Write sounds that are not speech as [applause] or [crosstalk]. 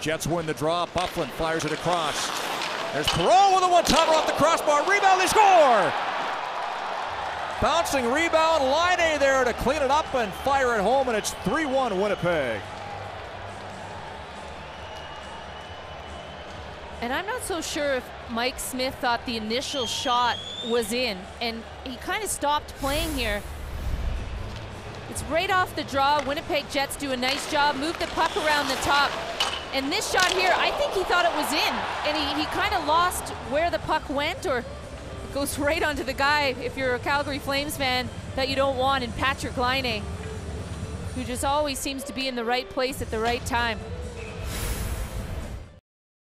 Jets win the draw. Byfuglien fires it across. There's Perreault with a one-timer off the crossbar. Rebound, they score! Bouncing rebound, Laine there to clean it up and fire it home, and it's 3-1 Winnipeg. And I'm not so sure if Mike Smith thought the initial shot was in, and he kind of stopped playing here. It's right off the draw. Winnipeg Jets do a nice job, move the puck around the top. And this shot here, I think he thought it was in, and he, he kind of lost where the puck went, or it goes [laughs] right onto the guy, if you're a Calgary Flames fan, that you don't want, in Patrik Laine, who just always seems to be in the right place at the right time.